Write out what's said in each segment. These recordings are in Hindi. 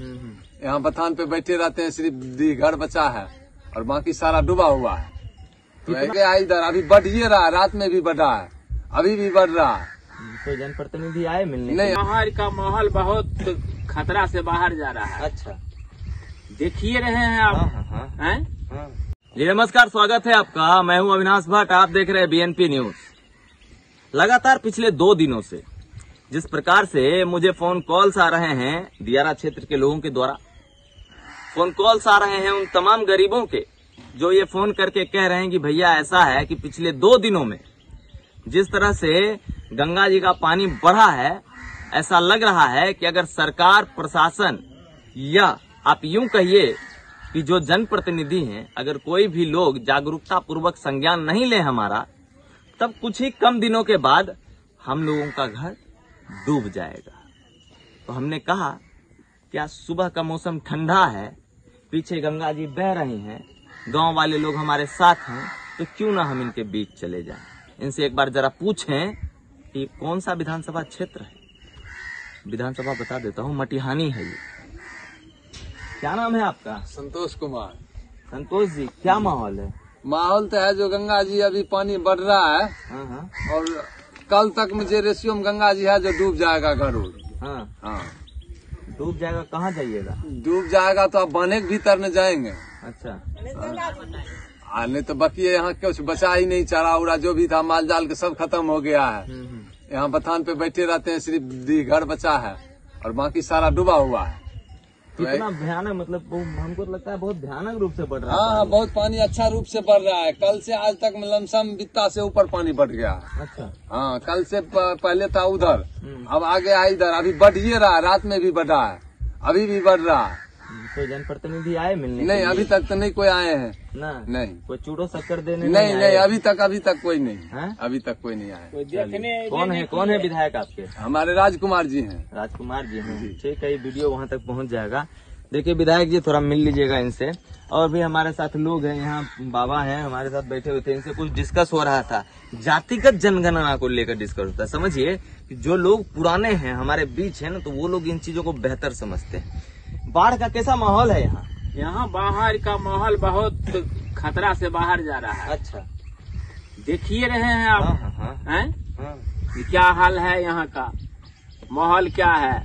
यहाँ बथान पे बैठे रहते हैं सिर्फ़ दी घर बचा है और बाकी सारा डूबा हुआ है। तो इधर अभी बढ़ बढ़िए रहा है रात में भी बढ़ा है अभी भी बढ़ रहा है। कोई जनप्रतिनिधि आए मिलने? नहीं। बाहर का माहौल बहुत खतरा से बाहर जा रहा है। अच्छा। देखिए रहे हैं हाँ आप। हाँ हाँ हैं? हाँ। जी नमस्कार स्वागत है आपका। मैं हूँ अविनाश भट्ट आप देख रहे हैं बीएनपी न्यूज़ लगातार पिछले दो दिनों से जिस प्रकार से मुझे फ़ोन कॉल्स आ रहे हैं दियारा क्षेत्र के लोगों के द्वारा फ़ोन कॉल्स आ रहे हैं उन तमाम गरीबों के, जो ये फ़ोन करके कह रहे हैं कि भैया ऐसा है कि पिछले दो दिनों में जिस तरह से गंगा जी का पानी बढ़ा है, ऐसा लग रहा है कि अगर सरकार, प्रशासन या आप यूँ कहिए कि जो जनप्रतिनिधि हैं, अगर कोई भी लोग जागरूकता पूर्वक संज्ञान नहीं ले हमारा, तब कुछ ही कम दिनों के बाद हम लोगों का घर डूब जाएगा। तो हमने कहा कि आज सुबह का मौसम ठंडा है? पीछे गंगा जी बह रही हैं। गाँव वाले लोग हमारे साथ हैं तो क्यों ना हम इनके बीच चले जाएँ? इनसे एक बार जरा पूछें कि कौन सा विधानसभा क्षेत्र है? विधानसभा बता देता हूँ मटिहानी है ये। क्या नाम है आपका? संतोष कुमार। संतोष जी क्या माहौल है? माहौल तो है जो गंगा जी अभी पानी बढ़ रहा है हाँ हाँ। और कल तक मुझे रेशियो में गंगा जी है जो डूब जाएगा घर उर। हाँ। हाँ। डूब जाएगा कहाँ जाइएगा? डूब जाएगा तो आप बने के भीतर न जाएँगे। अच्छा। आ, नहीं तो बाकी यहाँ कुछ बचा ही नहीं चारा उरा जो भी था माल जाल के सब खत्म हो गया है। हम्म, हम्म। यहाँ बथान पे बैठे रहते हैं सिर्फ़ घर बचा है और बाकी सारा डूबा हुआ है। कितना भयानक मतलब हमको तो लगता है बहुत भयानक रूप से बढ़ रहा हाँ है हाँ बहुत पानी अच्छा रूप से बढ़ रहा है। कल से आज तक लमसम बित्ता से ऊपर पानी बढ़ गया। अच्छा। हाँ कल से पहले था उधर हम्म। अब आगे आ इधर। अभी बढ़ ही रहा है रात में भी बढ़ा है। अभी भी बढ़ रहा है। कोई जनप्रतिनिधि आए मिलने नहीं अभी तक तो नहीं कोई आए हैं। ना? नहीं। कोई चूड़ो शक्कर देने नहीं? नहीं अभी तक अभी तक कोई नहीं। है? अभी तक कोई नहीं आया। कौन है कौन है विधायक आपके? हमारे राजकुमार जी हैं। राजकुमार जी हैं। ठीक है ये वीडियो वहाँ तक पहुँच जाएगा। देखिए विधायक जी थोड़ा मिल लीजिएगा इनसे। और भी हमारे साथ लोग हैं यहाँ बाबा हैं हमारे साथ बैठे हुए थे इनसे कुछ डिस्कस हो रहा था। जातिगत जनगणना को लेकर डिस्कस होता है समझिए कि जो लोग पुराने हैं हमारे बीच है ना तो वो लोग इन चीज़ों को बेहतर समझते हैं। बाढ़ का कैसा माहौल है यहाँ? यहाँ बाहर का माहौल बहुत खतरा से बाहर जा रहा है। अच्छा। देखिए रहे हैं हाँ आप है। हाँ? हैं? हाँ क्या हाल है यहाँ का? माहौल क्या है?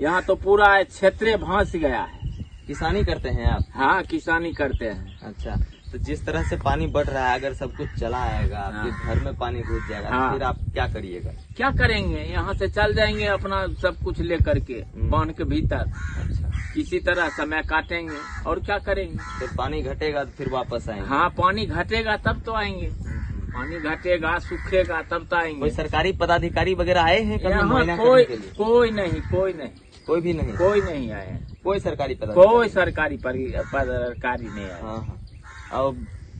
यहाँ तो पूरा क्षेत्र भांस गया है। किसानी करते हैं आप? हाँ किसानी करते हैं। अच्छा। तो जिस तरह से पानी बढ़ रहा है अगर सब कुछ चला आएगा आपके हाँ। घर में पानी घुस जाएगा तो हाँ। फिर आप क्या करिएगा? क्या करेंगे? यहाँ से चल जाएँगे अपना सब कुछ लेकर के हम्म। बाँध के भीतर। अच्छा। किसी तरह समय काटेंगे और क्या करेंगे? फिर पानी घटेगा तो फिर वापस आएँगे। हाँ पानी घटेगा तब तो आएँगे। पानी घटेगा सूखेगा तब तो आएँगे। कोई सरकारी पदाधिकारी वगैरह आए हैं कभी कोई कोई नहीं कोई नहीं। कोई भी नहीं? कोई नहीं आया कोई सरकारी कोई सरकारी पदाधिकारी नहीं आया। हाँ हाँ। और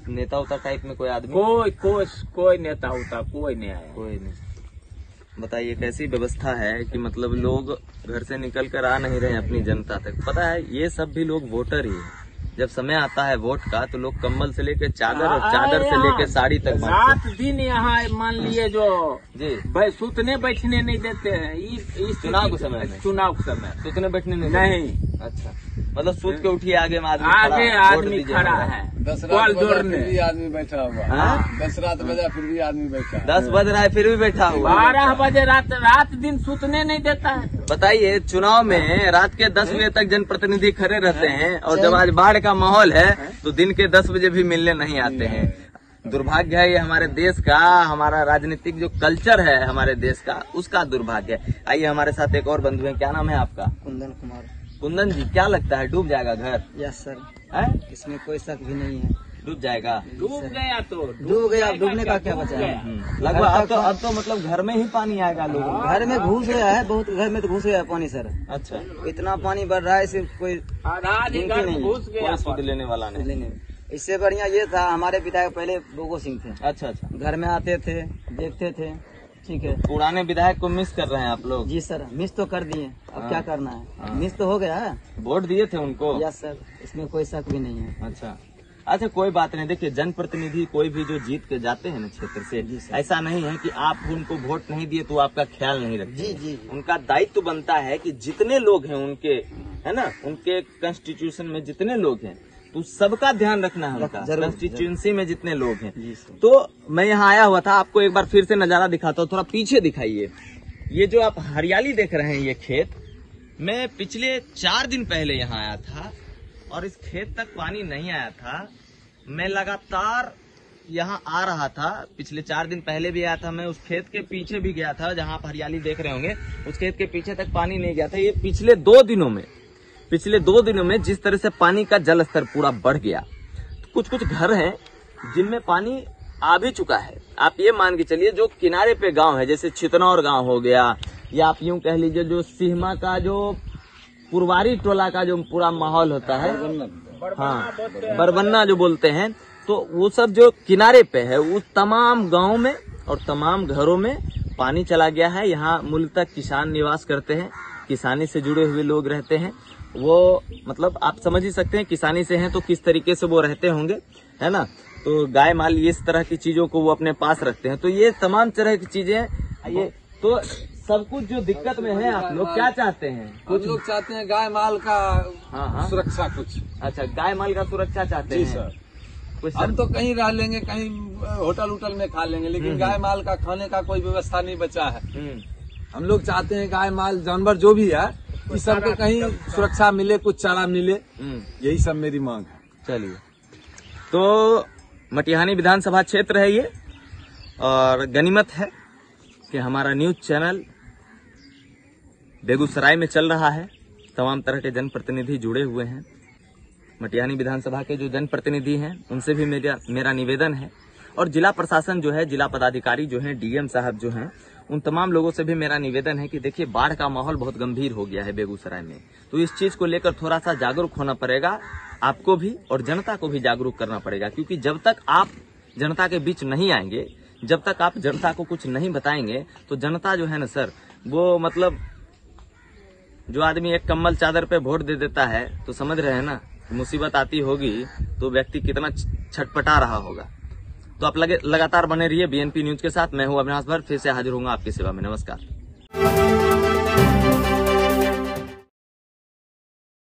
नेता उता टाइप में कोई आदमी? कोई कोई कोई नेता उता कोई नहीं आया। कोई नहीं। बताइए कैसी व्यवस्था है कि मतलब लोग घर से निकल कर आ नहीं रहे अपनी जनता तक? पता है ये सब भी लोग वोटर ही है। जब समय आता है वोट का तो लोग कंबल से लेकर चादर और चादर से लेकर साड़ी तक रात दिन यहाँ मान लिए जो जी। सुतने बैठने नहीं देते हैं इस चुनाव के समय चुनाव के समय। सुतने बैठने नहीं नहीं। अच्छा। मतलब सूत के उठिए आगे में आदमी आगे है, आदमी खड़ा है। दस रात बजा फिर भी आदमी बैठा हुआ। है? हाँ? दस रात बजा फिर भी आदमी बैठा। है दस बज रहा है फिर भी बैठा हुआ। बारह बजे रात रात दिन सुतने नहीं देता है। बताइए चुनाव में रात के दस बजे तक जनप्रतिनिधि खड़े रहते हैं। और जब आज बाढ़ का माहौल है तो दिन के दस बजे भी मिलने नहीं आते हैं। दुर्भाग्य है ये हमारे देश का हमारा राजनीतिक जो कल्चर है हमारे देश का उसका दुर्भाग्य है। आइए हमारे साथ एक और बंधु है क्या नाम है आपका? कुंदन कुमार। कुंदन जी क्या लगता है डूब जाएगा घर? यस सर है? इसमें कोई शक भी नहीं है। डूब जाएगा? डूब गया तो डूब गया डूबने का क्या? बचा है? हम्म, लगभग अब तो अब तो मतलब घर में ही पानी आएगा लोगों घर में घुस गया है बहुत घर में तो घुस गया है पानी सर अच्छा। इतना पानी बढ़ रहा है सिर्फ़ कोई। घुस गया सुध लेने वाला नहीं। लेने। इससे बढ़िया ये था हमारे विधायक पहले बोगो सिंह थे। अच्छा अच्छा। घर में आते थे देखते थे। ठीक है। पुराने विधायक को मिस कर रहे हैं आप लोग। जी सर मिस तो कर दिए। अब हाँ। क्या करना है? हाँ। मिस तो हो गया। है वोट दिए थे उनको? यस सर इसमें कोई शक भी नहीं है। अच्छा। अच्छा कोई बात नहीं। देखिए जनप्रतिनिधि कोई भी जो जीत के जाते हैं ना क्षेत्र से ऐसा नहीं है कि आप उनको वोट नहीं दिए तो आपका ख्याल नहीं रखते जी जी उनका दायित्व तो बनता है कि जितने लोग हैं उनके है ना उनके कॉन्स्टिट्यूशन में जितने लोग हैं तो सबका ध्यान रखना है उनका कॉन्स्टिट्यूंसी में जितने लोग हैं। तो मैं यहाँ आया हुआ था आपको एक बार फिर से नज़ारा दिखाता हूँ थोड़ा पीछे दिखाइए। ये जो आप हरियाली देख रहे हैं ये खेत मैं पिछले चार दिन पहले यहाँ आया था और इस खेत तक पानी नहीं आया था। मैं लगातार यहाँ आ रहा था पिछले चार दिन पहले भी आया था मैं उस खेत के पीछे भी गया था जहाँ आप हरियाली देख रहे होंगे उस खेत के पीछे तक पानी नहीं गया था। ये पिछले दो दिनों में पिछले दो दिनों में जिस तरह से पानी का जल स्तर पूरा बढ़ गया तो कुछ कुछ घर हैं जिनमें पानी आ भी चुका है। आप ये मान के चलिए, जो किनारे पे गाँव है, जैसे छितनौर गाँव हो गया, या आप यूँ कह लीजिए जो सिहमा का जो पुरवारी टोला का जो पूरा माहौल होता है हाँ बरबन्ना जो बोलते हैं तो वो सब जो किनारे पे है, उस तमाम गाँव में और तमाम घरों में पानी चला गया है। यहाँ मूलतः किसान निवास करते हैं, किसानी से जुड़े हुए लोग रहते हैं। वो मतलब आप समझ ही सकते हैं किसानी से हैं तो किस तरीके से वो रहते होंगे है ना? तो गाय माल ये इस तरह की चीज़ों को वो अपने पास रखते हैं। तो ये तमाम तरह की चीज़ें ये तो सब कुछ जो दिक्कत में है आप लोग क्या चाहते हैं? कुछ लोग चाहते हैं गाय माल का हाँ हाँ। सुरक्षा कुछ। अच्छा गाय माल का सुरक्षा चाहते जी हैं। सर। कुछ हम तो कहीं रह लेंगे कहीं होटल उटल में खा लेंगे लेकिन गाय माल का खाने का कोई व्यवस्था नहीं बचा है। हम्म, हम लोग चाहते हैं गाय माल जानवर जो भी है इस सबको कहीं सुरक्षा मिले कुछ चारा मिले हम्म, यही सब मेरी मांग है। चलिए। तो मटिहानी विधानसभा क्षेत्र है ये और गनीमत है कि हमारा न्यूज़ चैनल बेगूसराय में चल रहा है। तमाम तरह के जनप्रतिनिधि जुड़े हुए हैं। मटिहानी विधानसभा के जो जनप्रतिनिधि हैं उनसे भी मेरा मेरा निवेदन है। और जिला प्रशासन जो है जिला पदाधिकारी जो है डीएम साहब जो हैं उन तमाम लोगों से भी मेरा निवेदन है कि देखिए, बाढ़ का माहौल बहुत गंभीर हो गया है बेगूसराय में। तो इस चीज़ को लेकर थोड़ा सा जागरूक होना पड़ेगा, आपको भी और जनता को भी जागरूक करना पड़ेगा, क्योंकि जब तक आप जनता के बीच नहीं आएँगे, जब तक आप जनता को कुछ नहीं बताएँगे तो जनता जो है ना सर, वो मतलब जो आदमी एक कम्बल चादर पे वोट दे देता है तो समझ रहे हैं ना मुसीबत आती होगी तो व्यक्ति कितना छटपटा रहा होगा। तो आप लगे लगातार बने रहिए बीएनपी न्यूज़ के साथ। मैं हूँ अविनाश भर फिर से हाजिर हूँ आपकी सेवा में। नमस्कार।